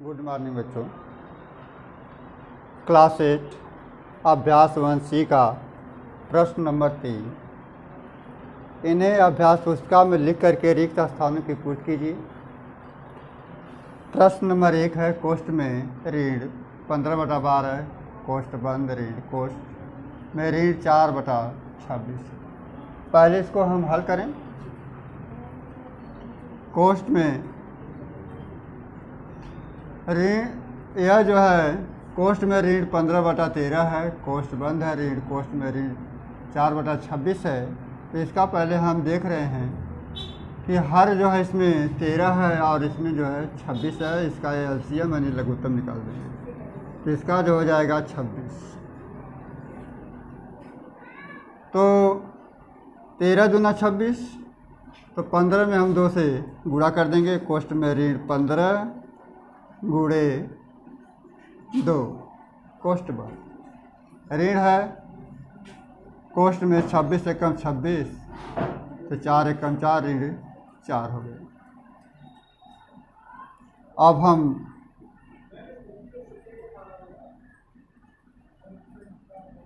Good morning बच्चों। Class eight, अभ्यास one C का प्रश्न नंबर तीन। इन्हें अभ्यास पुस्तिका में लिख करके रिक्त स्थानों की पूछ कीजिए। प्रश्न नंबर एक है कोष्ट में ऋण पंद्रह बटा बारह, कोष्ठ बंद ऋण कोष्ट में ऋण चार बटा छब्बीस। पहले इसको हम हल करें। कोष्ट में ऋण, यह जो है, कोष्ठ में ऋण पंद्रह बटा तेरह है, कोष्ठ बंद है, ऋण कोष्ठ में ऋण चार बटा छब्बीस है। तो इसका पहले हम देख रहे हैं कि हर जो है इसमें तेरह है और इसमें जो है छब्बीस है, इसका एल सी एम यानी लघुत्तम निकाल देंगे। तो इसका जो हो जाएगा छब्बीस। तो तेरह दूना छब्बीस तो पंद्रह में हम दो से गुणा कर देंगे, कोष्ठ में ऋण पंद्रह गुड़े। दो, कोष्ठ बल। ऋण है कोष्ट में छब्बीस एकम छब्बीस तो चार एकम चार, ऋण चार हो गए अब हम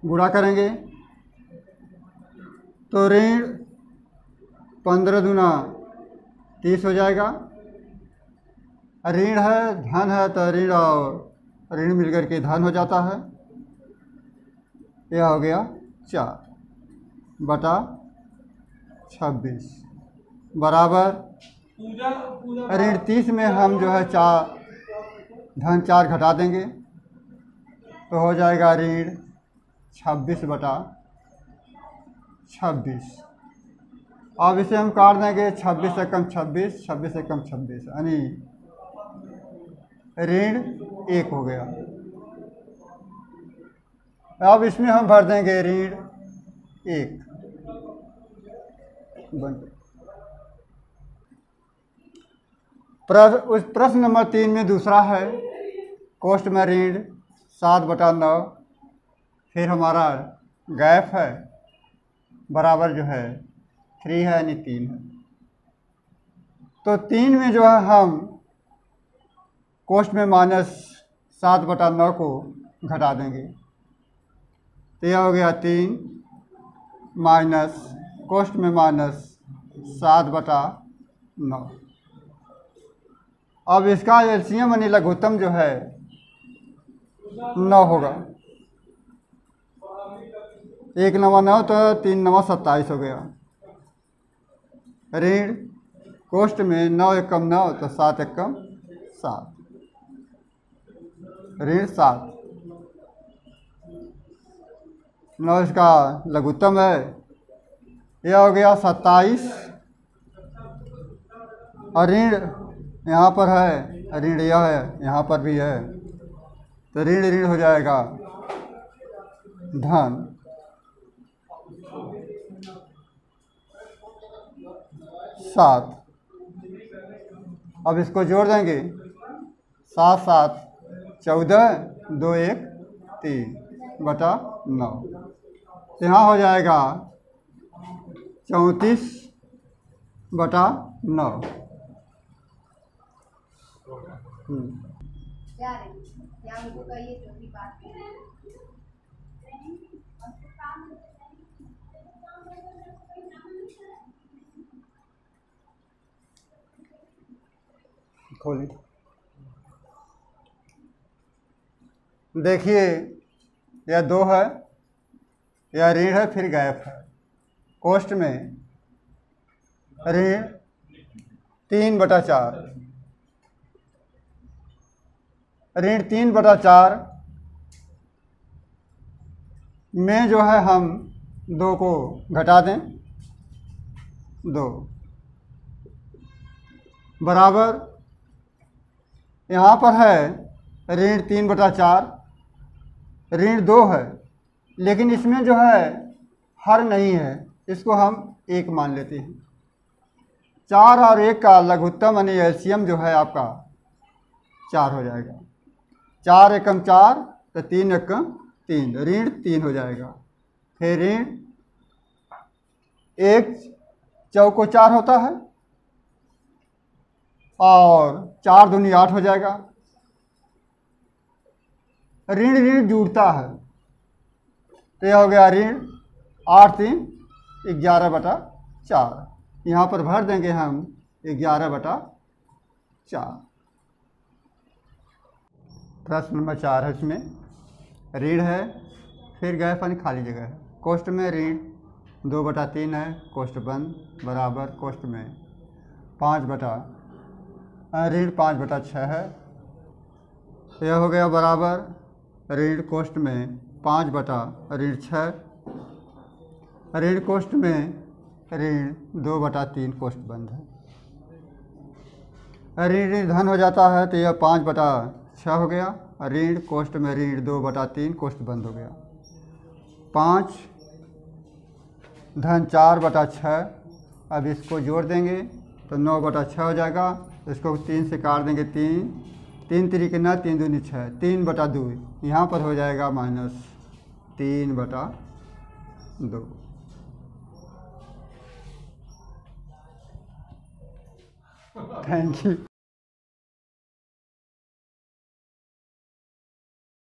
गुणा करेंगे। तो ऋण पंद्रह दुना तीस हो जाएगा। ऋण है धन है तो ऋण और ऋण मिलकर के धन हो जाता है। यह हो गया चार बटा छब्बीस बराबर। ऋण तीस में हम जो है चार धन चार घटा देंगे तो हो जाएगा ऋण छब्बीस बटा छब्बीस। अब इसे हम काट देंगे छब्बीस से कम छब्बीस छब्बीस से कम छब्बीस यानी ऋण एक हो गया। अब इसमें हम भर देंगे ऋण एक। उस प्रश्न नंबर तीन में दूसरा है कोष्ट में ऋण सात बटा नौ, फिर हमारा गैप है, बराबर जो है थ्री है यानी तीन है। तो तीन में जो है हम कोष्ठ में माइनस सात बटा नौ को घटा देंगे। तो यह हो गया तीन माइनस कोष्ठ में माइनस सात बटा नौ। अब इसका एलसीएम यानी लघुत्तम जो है, नौ होगा। एक नवा नौ तो तीन नवा सत्ताईस हो गया। ऋण, कोष्ठ में नौ एकम नौ तो सात एकम सात। ऋण सात। नौ इसका लघुत्तम है। यह हो गया सत्ताईस। और ऋण यहाँ पर है। ऋण यह है, यहाँ पर भी है। तो ऋण ऋण हो जाएगा। धन। सात। अब इसको जोड़ देंगे। सात सात। चौदह दो एक तीन बटा नौ। यहाँ हो जाएगा चौंतीस बटा नौ। क्या देखिए यह दो है यह ऋण है, फिर गैप है। कोष्ठ में ऋण तीन बटा चार। ऋण तीन बटा चार में जो है, हम दो को घटा दें। दो बराबर, यहाँ पर है ऋण तीन बटा चार। ऋण दो है, लेकिन इसमें जो है, हर नहीं है, इसको हम एक मान लेते हैं। चार और एक का लघुत्तम यानी एलसीएम जो है आपका, चार हो जाएगा। चार एकम चार तो तीन एकम तीन, ऋण तीन हो जाएगा। फिर ऋण एक चौको चार होता है, और चार दूनी आठ हो जाएगा। ऋण ऋण जुड़ता है। तो यह हो गया ऋण आठ तीन ग्यारह बटा चार। यहाँ पर भर देंगे हम ग्यारह बटा चार। प्रश्न नंबर चार है इसमें। ऋण है, फिर गए पानी खाली जगह। है कोष्ट में ऋण, दो बटा तीन है कोष्ट बंद, बराबर कोष्ट में। पाँच बटा, ऋण पाँच बटा छः है। यह हो गया बराबर ऋण कोष्ठ में पाँच बटा ऋण छः। ऋण कोष्ट में ऋण दो बटा तीन कोष्ठ बंद है। ऋण ऋण धन हो जाता है तो यह पाँच बटा छः हो गया। ऋण कोष्ठ में ऋण दो बटा तीन कोष्ठ बंद हो गया। पाँच, धन चार बटा छः। अब इसको जोड़ देंगे तो नौ बटा छः हो जाएगा। इसको तीन से काट देंगे तीन। तीन तरीके ना, तीन दूनी छः। तीन बटा दो, यहाँ पर हो जाएगा माइनस तीन बटा दो। Thank you